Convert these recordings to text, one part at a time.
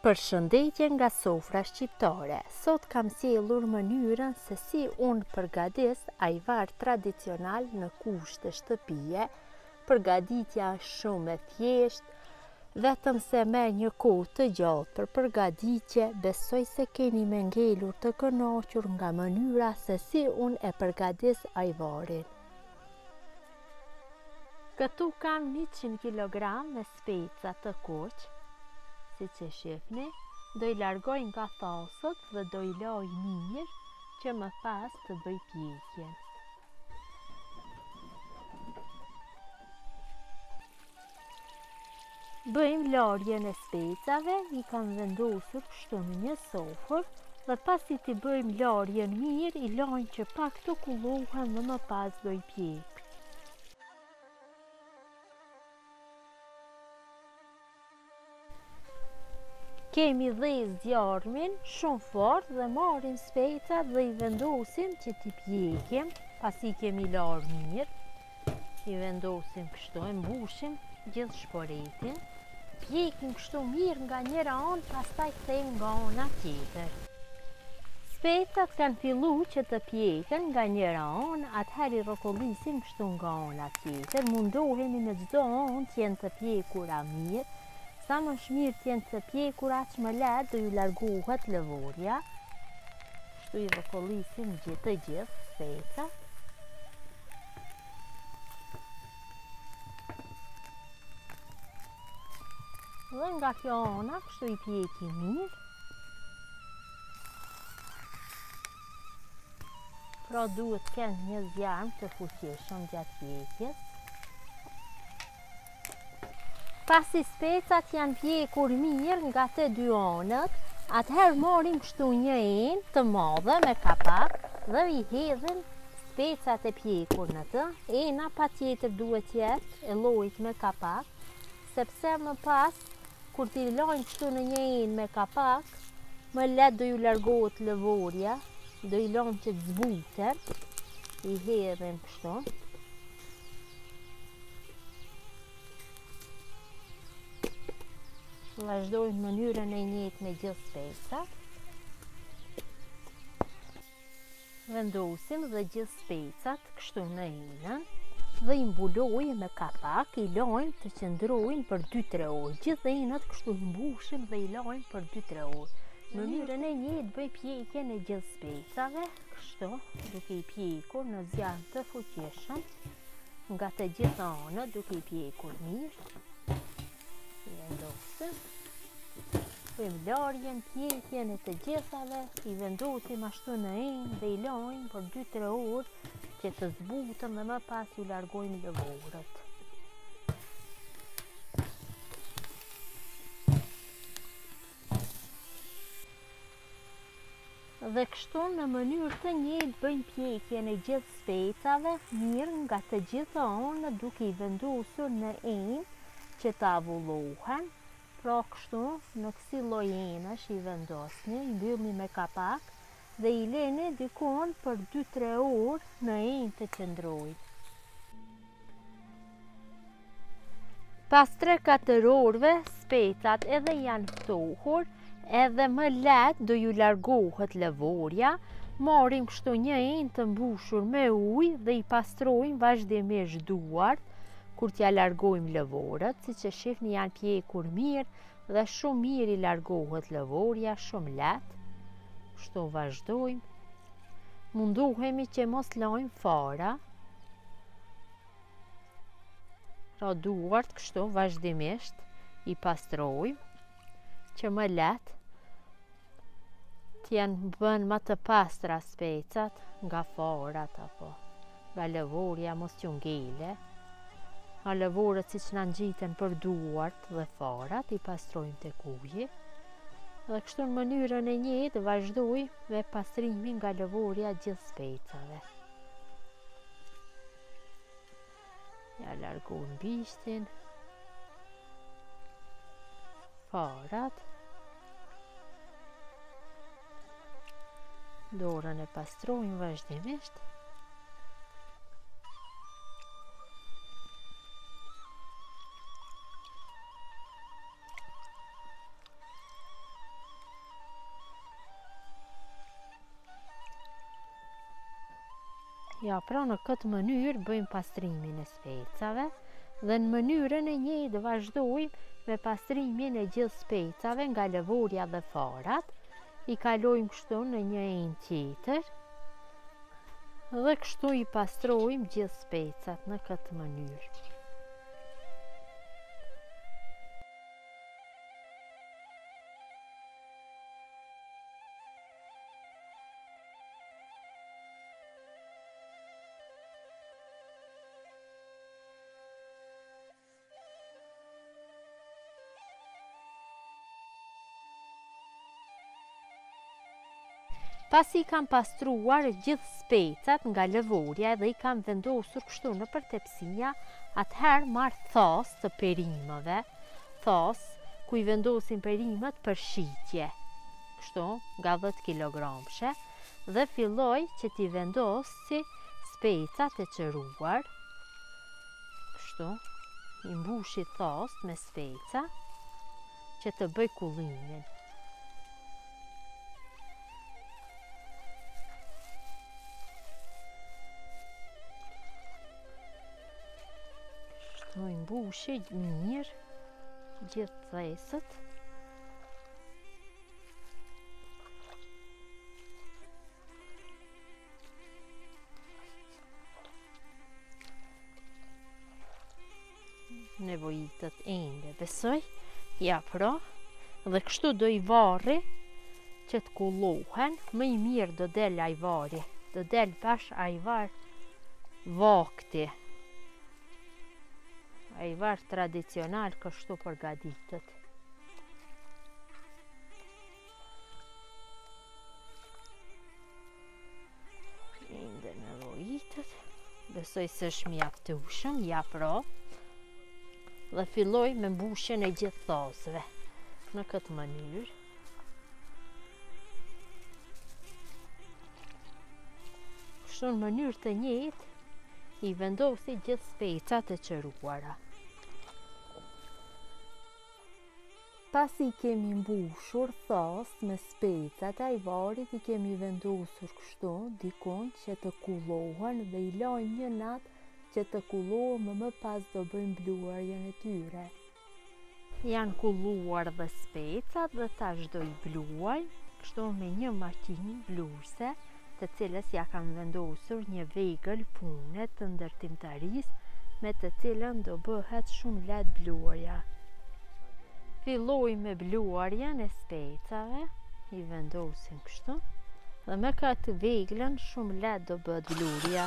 Përshëndetje nga sofra shqiptare. Sot kam sjellur mënyrën se si unë përgatis ajvar tradicional në kushte shtëpie, Përgatitja është shumë e thjeshtë, vetëm se merr një kohë të gjatë për përgatitje, besoj se keni me ngelur të kënaqur nga mënyra se si unë e përgatis ajvarin. Këtu kam 100 kilogram me speca të kuq, siç e shifni, do i largoj nga thasët dhe do i laj mirë që më pas të bëj pjekjen. Bëjmë larjen e specave, i kam vendosur kështu në një sofër dhe pasi t'i bëjmë larjen mirë, i lamë që pak të kullohen dhe më pas do i pjek. Kemi dhez zjarmin shumë fort dhe marrim specat dhe i vendosim që t'i pjekim, pasi i kemi larë mirë. I vendosim kështu, e mbushim gjithë shporetin. Pjekim kështu mirë nga njëra anë, pastaj kthejmë nga ana tjetër. Specat kanë fillu që të pjeken nga njëra anë, atëherë i rrokullisim kështu nga ana tjetër, mundohemi në çdo anë të jenë të pjekura mirë, sa ma shmirë të jenë të pjekura, aq më lehtë do ju largohet lëvorja, kështu i rrokullisim të gjithë specat, dhe nga kjo ana, kështu i pjekim mirë, Pra duhet të kenë një zjarm të fuqishëm gjatë pjekjes. Pasi specat janë pjekur mirë nga të dy anët, atëherë marrim kështu një enë të madhe me kapak dhe i hedhim specat e pjekur në të. Ena patjetër duhet të jetë e llojit me kapak, Sepse më pas, kur t'i lamë kështu në një enë me kapak, më lehtë do ju largohet lëvorja, do i lamë që të zbuten, i hedhim kështu. Vazhdojmë mënyrën e njëjtë me gjithë specat. Vendosim dhe gjithë specat kështu në enën dhe i mbulojmë me kapak, i lëmë të qëndrojnë për 2-3 orë. Gjithë enët kështu i mbushim dhe i lëmë për 2-3 orë. Në mënyrën e njëjtë bëj pjekjen e gjithë specave, kështu duke i pjekur në zjarr të fuqishëm, nga të gjithë anët duke i pjekur mirë, Vendosim. Bëjmë larjen, pjekjen e të gjithave, i vendosim ashtu në enë dhe i lëmë për 2-3 orë që të zbuten dhe më pas ju largojmë lëvoret. Dhe kështu në mënyrë të njëjtë bëjmë pjekjen e gjithë specave mirë nga të gjitha anët duke i vendosur në enë që të avullohen, pra kështu në kësi lloj enësh i vendosni, i mbyllni me kapak dhe i leni diku për 2-3 orë në enë të qëndrojë. Pas 3-4 orëve, specat edhe janë ftohur, edhe më lehtë do ju largohet lëvorja, marrim kështu një enë të mbushur me ujë dhe i pastrojmë vazhdimisht duart, kur t'ia largojmë lëvoret, siç e shifni janë pjekur mirë, Dhe shumë mirë i largohet lëvorja shumë lehtë, kshtu vazhdojmë, mundohemi që mos lajmë fara, pra duart kështu vazhdimisht i pastrojmë, që më lehtë Të jenë, bëhen më të pastra specat nga farat apo nga lëvorja mos t'ju ngelë. A lëvoret siç na ngjiten për duart dhe farat i pastrojmë tek uji. Dhe kështu në mënyrën e njëjtë vazhdojmë pastrimin nga lëvorja gjithë specave. Ia largojmë bishtin. Farat. Dorën e pastrojmë vazhdimisht. Ja, pra në këtë mënyrë bëjmë pastrimin e specave dhe në mënyrën e njëjtë vazhdojmë me pastrimin e gjithë specave nga lëvorja dhe farat. I kalojmë kështu në një enë tjetër dhe kështu i pastrojmë gjithë specat në këtë mënyrë. Pasi i kam pastruar gjithë specat nga lëvorja edhe i kam vendosur kështu nëpër tepsia, atëherë marr thos të perimëve, thos ku i vendosin perimet për shitje. kështu nga 10 kilogramshe dhe filloj që t'i vendosi specat e qëruar, kështu, i mbushi thos me speca që të bëj kullimin. Kështu i mbushi mirë gjithë thesët. Nevojitet ende, besoj, ja pra, dhe kështu do i vari që të kullohen, më i mirë do del ajvari, do del bash ajvar vakti, ajvar tradicional kështu përgatitet. Ende nevojitet. Besoj se është mjaftueshëm, ja pra. Dhe filloj me mbushjen e gjithë thasëve. Në këtë mënyrë. Kështu në mënyrë të njëjtë i vendosi gjithë specat e qëruara. Pasi i kemi mbushur thos me specat e ajvarit i kemi vendosur kështu diku që të kullohen dhe i lëmë një natë që të kullohen e më pas do bëjmë bluarjen e tyre. Janë kulluar dhe specat dhe tash do i bluaj, kështu me një makinë bluese, të cilës ia kam vendosur një vegël pune të ndërtimtarisë me të cilën do bëhet shumë lehtë bluarja. Filloj me bluarjen e specave, i vendosim kështu, dhe me këtë veglën shumë lehtë do bëhet bluarja.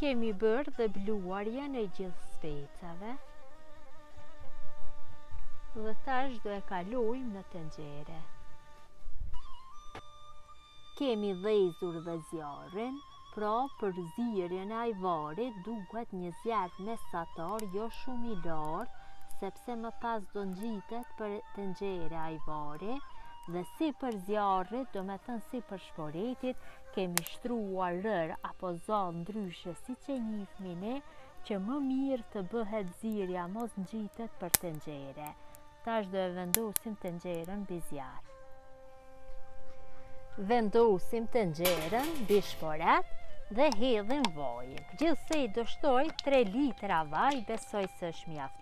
kemi bërë dhe bluarjen e gjithë specave dhe tash do e kalojmë në tenxhere kemi dhezur dhe zjarrin pra për zirjen e ajvarit duhet një zjarr mesatar jo shumë i lartë sepse më pas do ngjitet për tenxhere ajvari dhe sipër zjarrit, do me thënë sipër shporetit, kemi shtruar rërë apo zall ndryshe si që njifim ne, që më mirë të bëhet zirja mos ngjitet për tenxhere. Tash do e vendosim tenxherën mbi zjarr. Vendosim tenxherën mbi shporet dhe hedhim vajin. Gjithsej do shtoj 3 litra vaj, besoj se është mjaft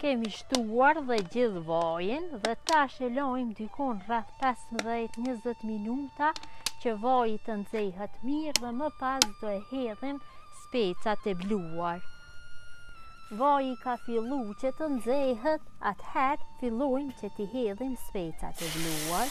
Kemi shtuar dhe gjithë vajin dhe tash e lojmë dikun rreth 15-20 minuta që vaji të nxehet mirë dhe më pas do e hedhim specat e bluar. Vaji ka fillu që të nxehet, atëherë fillojmë që t'i hedhim specat e bluar.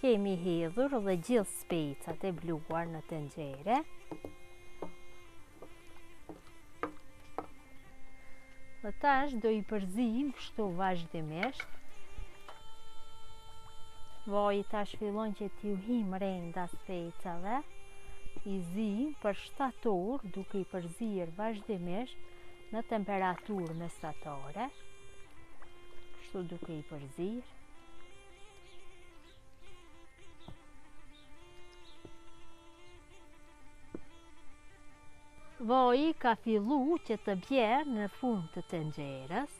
Kemi hedhur dhe gjithë specat e bluar në tenxhere. Dhe tash do i përzim kështu vazhdimisht. Voji tash fillon që t'ju hin brenda specave. I zim për 7 orë duke i përzir vazhdimisht në temperaturë mesatare, kështu duke i përzir. Voji ka fillu që të bjerë në fund të tenxherës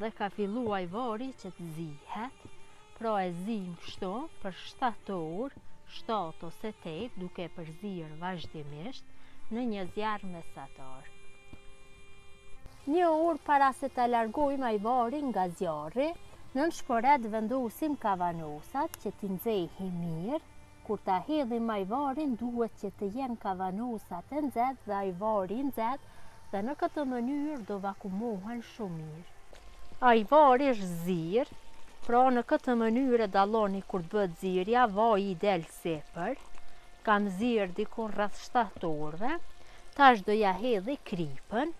dhe ka fillu ajvari që të zihet, Pra e ziejmë kështu për shtatë orë, shtatë ose tetë, duke e përzier vazhdimisht në një zjarr mesatar. Një orë para se ta largojmë ajvarin nga zjarri, nën shporet vendosim kavanozat që t'i nxehim mirë. Kur ta hedhim ajvarin duhet që të jenë kavanozat e nxehtë dhe ajvari i nxehtë dhe në këtë mënyrë do vakumohen shumë mirë. Ajvari është zirë, pra në këtë mënyrë e dalloni kur të bëhet zirja, vaji i del sipër. Kam zirë dikun rreth shtatë orëve. Tash do ja hedh kripën.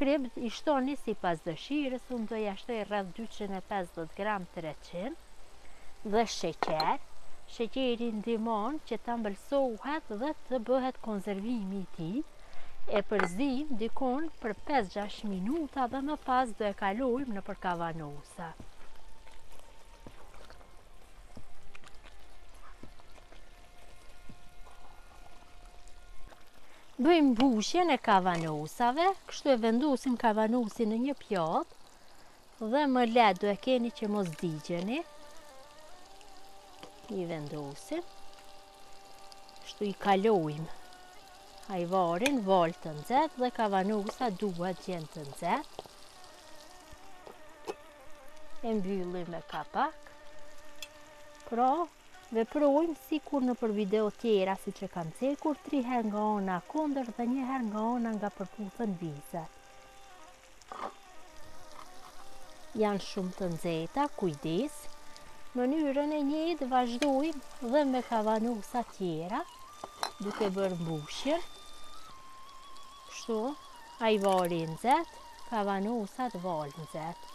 Kripë i shtoni sipas dëshirës, unë do ja shtoj rreth 250 gram 300. dhe sheqer. Sheqeri ndihmon që të ëmbëlsohet dhe të bëhet konservimi i tij. E përzim diku për 5-6 minuta dhe më pas do e kalojmë nëpër kavanosa. Bëjmë mbushjen e kavanosave, kështu e vendosim kavanosin në një pjatë Dhe mëlet do e keni që mos digjeni. I vendosim. Shtu i kalojmë. Ajvarin, valë të nxehtë dhe kavanosat duhet t'jenë të nxehtë. E mbyllim me kapak. Pra, veprojmë sikur nëpër video tjera siç e kam cekur, tri herë nga ana kundër dhe një herë nga ana nga përputhen vizet. Janë shumë të nxehta, kujdes. Mënyrën e njëjtë vazhdojmë dhe me kavanosa tjera, duke bërë mbushjen. Kështu, ajvari i nxehtë, kavanosat valë nxehtë.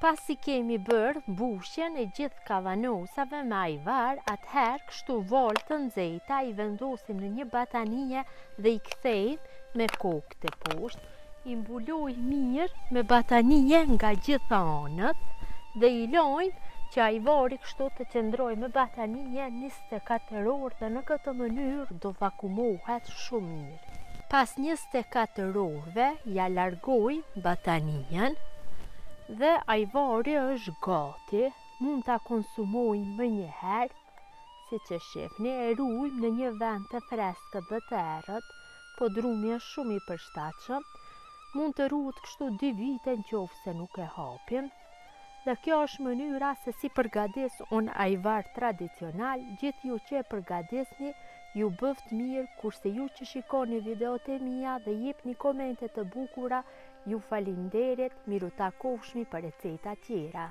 Pasi kemi bërë mbushjen e gjithë kavanosave me ajvar, atëherë kështu valë të nxehta i vendosim në një batanije dhe i kthejmë me kokë teposhtë. I mbuloj mirë me batanije nga gjitha anët dhe i lojmë që ajvari kështu të qëndrojë me batanije 24 orë dhe në këtë mënyrë do vakumohet shumë mirë. pas njëzet e katër orëve ia largoj batanijen dhe ajvari është gati, mund ta konsumojmë menjëherë, siç e shihni e ruajmë në një vend të freskët dhe të errët, podrumi është shumë i përshtatshëm, mund të ruhet kështu dy vite në qoftë se nuk e hapim. Dhe kjo është mënyra se si përgadis unë ajvar tradicional, gjithë ju që e përgadisni, ju bëftë mirë, kurse ju që shikoni videot e mia dhe jepni komente të bukura, ju faleminderit, mirutakofshmi nëpër receta tjera.